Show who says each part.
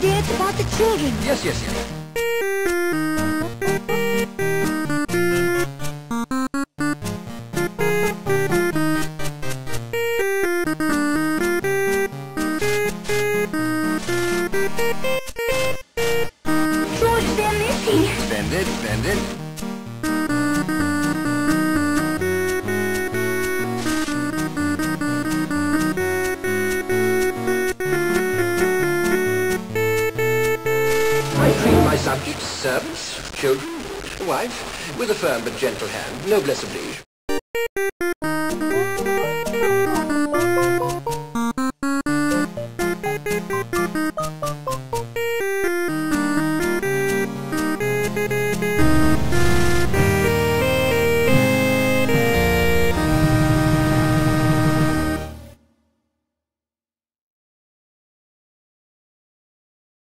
Speaker 1: Dance about the children.
Speaker 2: Yes, yes, yes.
Speaker 1: George
Speaker 2: Van Mitty. Van treat my subjects, servants, children, wife, with a firm but gentle hand. Noblesse oblige.